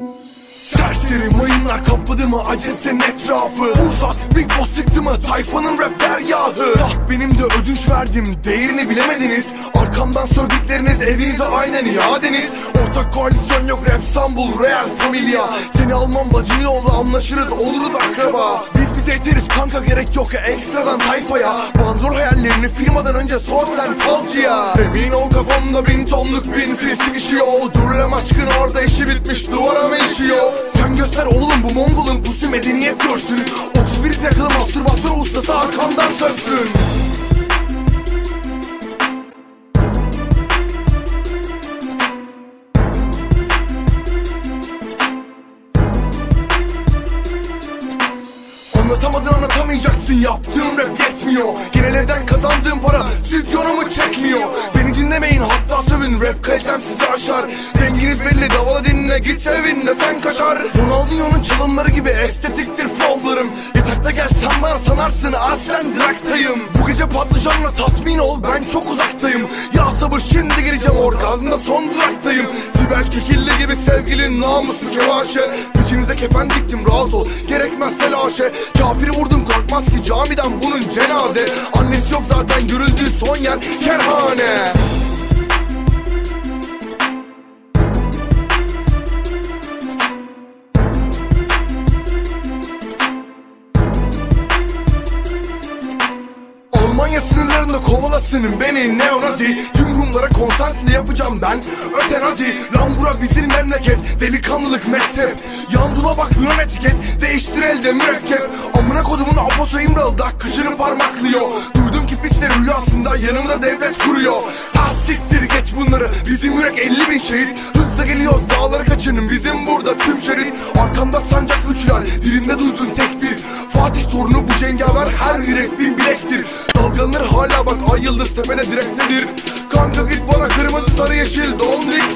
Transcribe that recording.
Serseri mayınlar kapladı mı? Acesin etrafı. Uzat Big Boss çıktı mı? Tayfanın rap dergahı Taht benim de ödünç verdim. Değerini bilemediniz. Arkamdan söyledikleriniz evinize aynen iadeniz. Ortak koalisyon yok rap İstanbul Real Familia. Seni almam bacını yolla anlaşırız oluruz akraba. Biz bize yeteriz kanka gerek yok ya ekstradan tayfaya. Bandrol hayallerini firmadan önce sor sen falcıya. Emin ol kafamda bin tonluk bin fil sıkışıyor. Durlem aşkın orada işi bitmiş duvara mı işiyor. Sen göster oğlum bu Mongol'un pusu medeniyet görsün. 31 yakılı mastürbasyon ustası arkamdan söksün Anlatamadın anlatamayacaksın. Yaptığım rap yetmiyor. Genel evden kazandığım para stüdyonumu çekmiyor. Beni dinlemeyin hatta sövün. Rap kalitem sizi aşar. Denginiz belli davala dinle git evinde sen kaçar. Ronaldinho'nun çalımları gibi estetiktir flowlarım Yatakta gel sen bana sanarsın aslen draktayım Bu gece patlıcanla tatmin ol ben çok uzaktayım. Ya sabır şimdi gireceğim orgazmda son duraktayım Sibel Kekilli gibi sevgilin namuslu kevaşe. Peçinize kefen diktim rahat ol gerekmez telaşe. Kafiri vurdum kalkmaz ki camiden bunun cenaze. Annesi yok zaten görüldüğü son yer kerhane sınırlarında kovalasın beni neonazi Tüm Rumlara konsantre yapacağım ben? Ötenazi Lan bura bizim memleket. Delikanlılık mektep. Yandula bak Yunan etiket. Değiştir elde mürekkep. Amına kodumun aposu İmralı'da kaşını parmaklıyor. Duydum ki piçler rüyasında yanımda devlet kuruyor. Ha siktir geç bunları. Bizim yürek 50 bin şehit. Hızla geliyoruz dağları kaçının bizim burada tüm şerit. Arkamda sancak üç lal. Dilimde duysun tek bir. Fatih torunu bu cengaver her yürek bin bilektir Dalgalanır hala bak ay yıldız tepede direktedir. Kanka git bana kırmızı sarı yeşil don diktir